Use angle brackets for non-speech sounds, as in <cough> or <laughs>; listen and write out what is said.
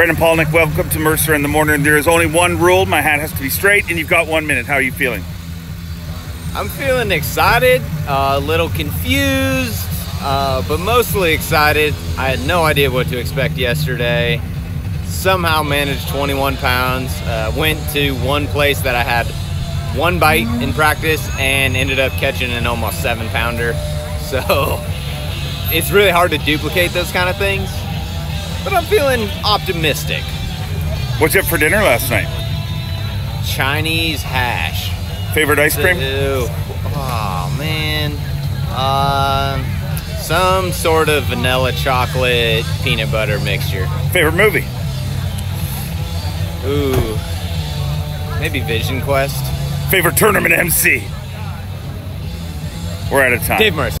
Brandon Palaniuk, welcome to Mercer in the Morning. There is only one rule my hat has to be straight, and you've got one minute. How are you feeling? I'm feeling excited, a little confused, uh, but mostly excited. I had no idea what to expect yesterday. Somehow managed 21 pounds. Uh, went to one place that I had one bite in practice and ended up catching an almost seven pounder. So <laughs> it's really hard to duplicate those kind of things, but I'm feeling optimistic. What's up for dinner last night? Chinese hash. Favorite ice cream? Oh man. Um, some sort of vanilla chocolate peanut butter mixture. Favorite movie? Ooh. Maybe Vision Quest. Favorite tournament MC? We're out of time. Dave Mercer.